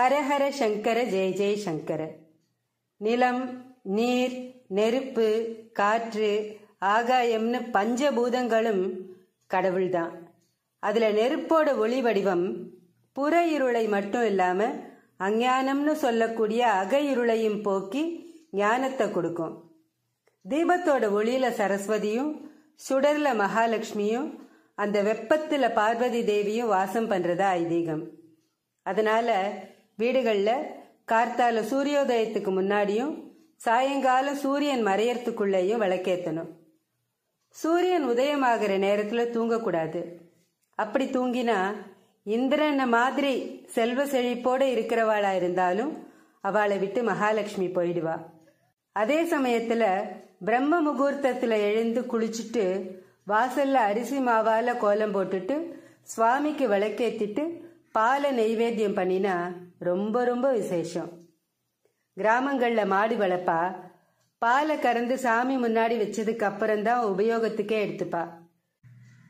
ஹரஹர சங்கர ஜெய ஜெய சங்கர. நிலம் நீர் நெருப்பு காற்று ஆகாயம்னு பஞ்சபூதங்களும் கடவுள்தான். அதுல நெருப்போட ஒளி வடிவம் புற இருளை மட்டும் இல்லாம அஞ்ஞானம்னு சொல்லக்கூடிய அக இருளையும் போக்கி ஞானத்தை கொடுக்கும். தீபத்தோட ஒளியில சரஸ்வதியும் சுடர்ல மகாலட்சுமியும் அந்த வெப்பத்துல பார்வதி தேவியும் வாசம் பண்றதா ஐதீகம். அதனால வீடுகளில் கார்த்தால சூரியோதயத்துக்கு முன்னாடியும் சாயங்காலம் சூரியன் மறையறதுக்குள்ளேயும் விளக்கேத்தணும். சூரியன் உதயமாகிற நேரத்துல தூங்கக்கூடாது. அப்படி தூங்கினா இந்திரன் மாதிரி செல்வ செழிப்போட இருக்கிறவாளா இருந்தாலும் அவளை விட்டு மகாலட்சுமி போயிடுவா. அதே சமயத்துல பிரம்ம முகூர்த்தத்துல எழுந்து குளிச்சுட்டு வாசல்ல அரிசி மாவால கோலம் போட்டுட்டு சுவாமிக்கு விளக்கேத்திட்டு பாலை நெய்வேத்தியம் பண்ணினா ரொம்ப ரொம்ப விசேஷம். கிராமங்களில் மாடு வளர்ப்பா. பாலை கறந்து சாமி முன்னாடி வச்சதுக்கு அப்புறம்தான் உபயோகத்துக்கே எடுத்துப்பா.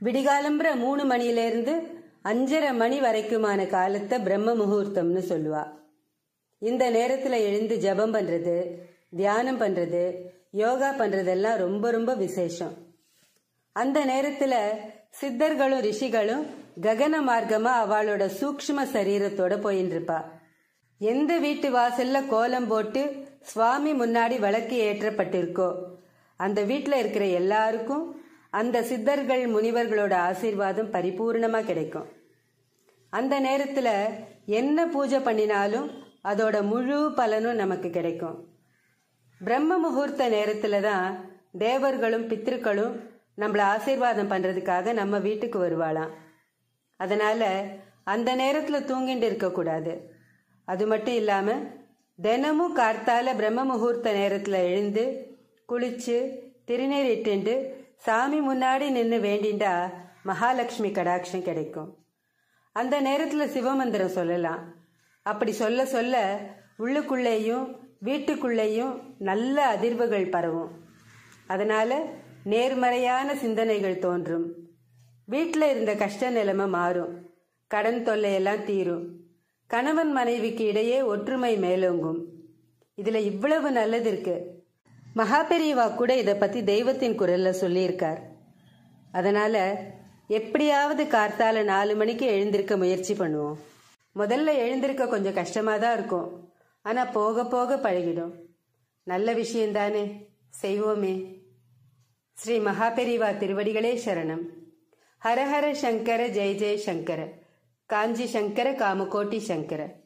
விடிகாலம்புற மூணு மணியிலேருந்து அஞ்சரை மணி வரைக்குமான காலத்தை பிரம்ம முகூர்த்தம்னு சொல்லுவா. இந்த நேரத்தில் எழுந்து ஜபம் பண்ணுறது தியானம் பண்ணுறது யோகா பண்ணுறதெல்லாம் ரொம்ப ரொம்ப விசேஷம். அந்த நேரத்தில் சித்தர்களும் ரிஷிகளும் ககன மார்க்கமா அவளோட சூக்ஷ்ம சரீரத்தோட போயின்னு இருப்பா எந்த வீட்டு வாசல்ல கோலம் போட்டு சுவாமி முன்னாடி விளக்கு ஏற்றப்பட்டிருக்கோ அந்த வீட்டுல இருக்கிற எல்லாருக்கும் அந்த சித்தர்கள் முனிவர்களோட ஆசீர்வாதம் பரிபூர்ணமா கிடைக்கும். அந்த நேரத்துல என்ன பூஜை பண்ணினாலும் அதோட முழு பலனும் நமக்கு கிடைக்கும். பிரம்ம முகூர்த்த நேரத்தில் தான் தேவர்களும் பித்திருக்களும் நம்மள ஆசீர்வாதம் பண்றதுக்காக நம்ம வீட்டுக்கு வருவாளாம். அதனால அந்த நேரத்துல தூங்கிட்டு இருக்கக்கூடாது அது மட்டும் இல்லாம தினமும் கார்த்தால பிரம்ம முகூர்த்த நேரத்துல எழுந்து குளிச்சு திருநீர் இட்டுண்டு சாமி முன்னாடி நின்று வேண்டிண்டா மகாலட்சுமி கடாட்சம் கிடைக்கும். அந்த நேரத்துல சிவமந்திரம் சொல்லலாம். அப்படி சொல்ல சொல்ல உள்ளுக்குள்ளேயும் வீட்டுக்குள்ளேயும் நல்ல அதிர்வுகள் பரவும். அதனால நேர்மறையான சிந்தனைகள் தோன்றும். வீட்டில் இருந்த கஷ்ட நிலைமை மாறும். கடன் தொல்லையெல்லாம் தீரும். கணவன் மனைவிக்கு இடையே ஒற்றுமை மேலோங்கும். இதுல இவ்வளவு நல்லது இருக்கு. மகாபெரியவா கூட இதை பத்தி தெய்வத்தின் குரல்ல சொல்லியிருக்கார். அதனால எப்படியாவது கார்த்தால நாலு மணிக்கு எழுந்திருக்க முயற்சி பண்ணுவோம். முதல்ல எழுந்திருக்க கொஞ்சம் கஷ்டமா தான் இருக்கும். ஆனா போக போக பழகிடும். நல்ல விஷயம்தானே? செய்வோமே. ஸ்ரீ மகாபெரிவா திருவடிகளே சரணம். ஹரஹர சங்கர ஜெய ஜெய சங்கர. காஞ்சி சங்கர காமகோட்டி சங்கர.